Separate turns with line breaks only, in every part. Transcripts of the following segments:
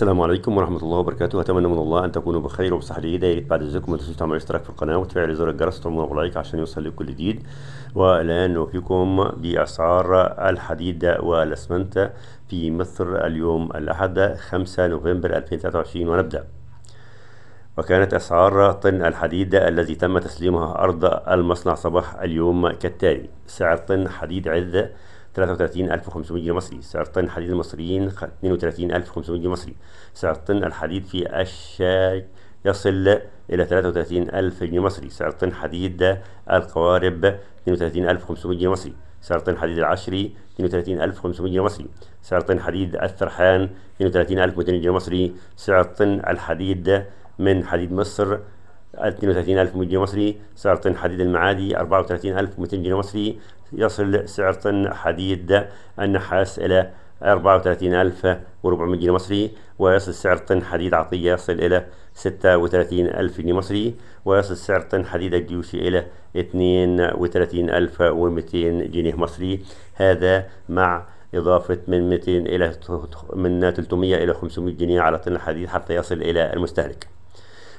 السلام عليكم ورحمة الله وبركاته. أتمنى من الله أن تكونوا بخير وبصحة جيدة. يا ريت بعد إذنكم ما تنسوش تعملوا إشتراك في القناة وتفعلوا زر الجرس وتعملوا لايك عشان يوصل لكم كل جديد. والآن نوفيكم بأسعار الحديد والأسمنت في مصر اليوم الأحد 5 نوفمبر 2023 ونبدأ. وكانت أسعار طن الحديد الذي تم تسليمها أرض المصنع صباح اليوم كالتالي. سعر طن حديد عذ 33500 جنيه مصري. سعر طن حديد المصريين 32500 جنيه مصري. سعر طن الحديد في الشاي يصل إلى 33000 جنيه مصري. سعر طن حديد القوارب 32500 جنيه مصري. سعر طن حديد العشري 32500 جنيه مصري. سعر طن حديد الثرحان 32200 جنيه مصري. سعر طن الحديد من حديد مصر 32100 جنيه مصري سعر طن حديد المعادي 34200 جنيه مصري. يصل سعر طن حديد النحاس إلى 34400 جنيه مصري ويصل سعر طن حديد عطية يصل إلى 36000 جنيه مصري ويصل سعر طن حديد الجيوشي إلى 32200 جنيه مصري. هذا مع إضافة من 200 إلى من 300 إلى 500 جنيه على طن الحديد حتى يصل إلى المستهلك.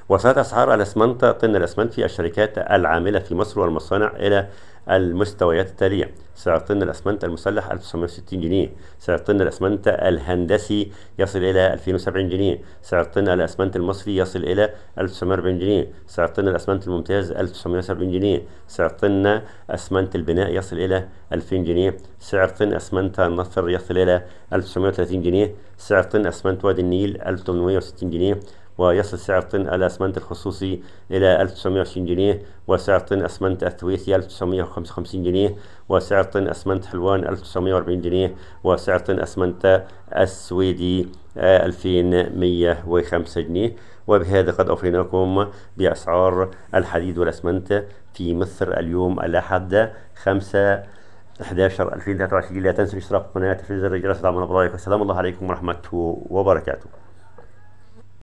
وصلت أسعار الأسمنت طن الأسمنت في الشركات العاملة في مصر والمصانع إلى المستويات التالية. سعر طن الأسمنت المسلح 1960 جنيه. سعر طن الأسمنت الهندسي يصل إلى 2070 جنيه. سعر طن الأسمنت المصري يصل إلى 1940 جنيه. سعر طن الأسمنت الممتاز 1970 جنيه. سعر طن أسمنت البناء يصل إلى 2000 جنيه. سعر طن أسمنت النصر يصل إلى 1930 جنيه. سعر طن أسمنت وادي النيل 1860 جنيه. ويصل سعر طن الأسمنت الخصوصي إلى 1920 جنيه. وسعر طن أسمنت الثويثي 1955 جنيه وسعر طن أسمنت حلوان 1940 جنيه وسعر طن أسمنت السويدي 2105 جنيه. وبهذا قد أوفيناكم بأسعار الحديد والأسمنت في مصر اليوم الأحد 5 11 2023 لا تنسوا الاشتراك في القناة وتفعيل زر الجرس دعمنا ب like والسلام الله عليكم ورحمة وبركاته.